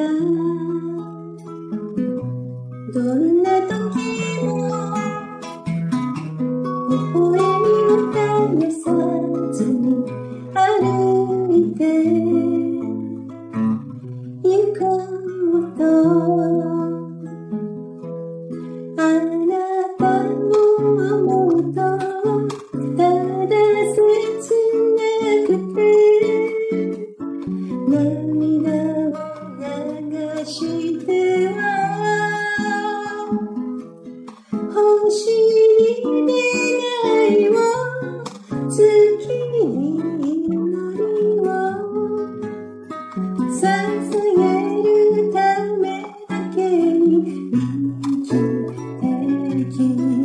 どんな時も微笑みを絶やさずに歩いて行こうと月に祈りを捧げるためだけに生きてき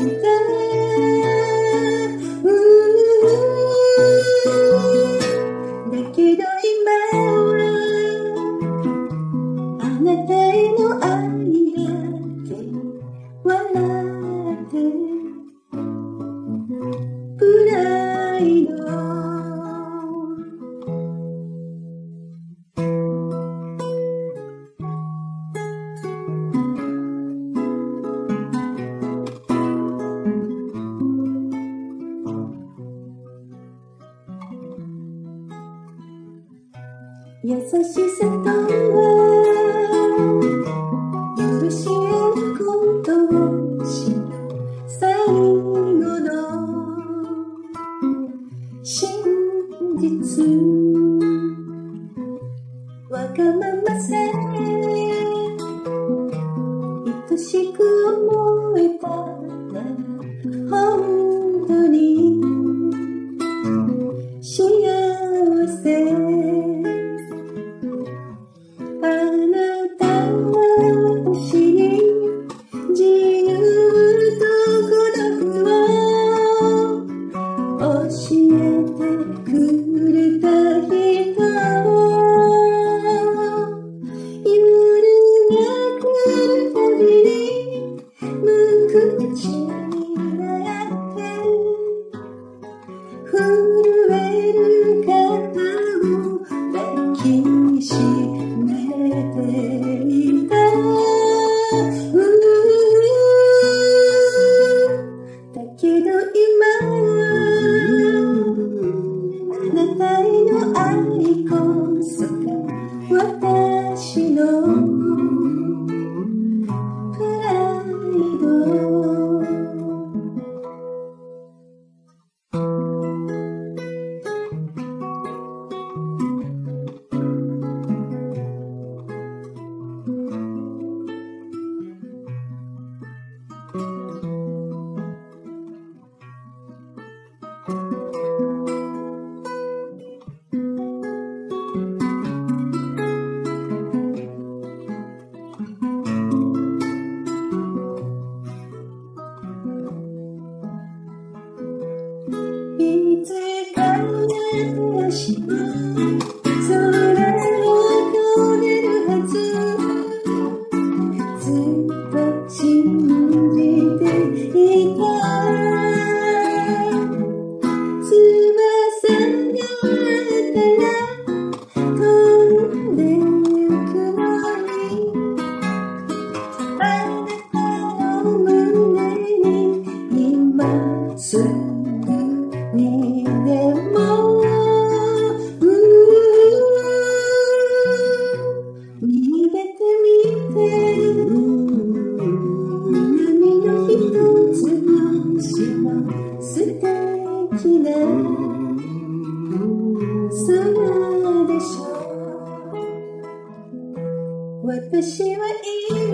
許し合ことをし最後の真実わがままさ愛しく思えたら本当に 素敵な空でしょう。私はいい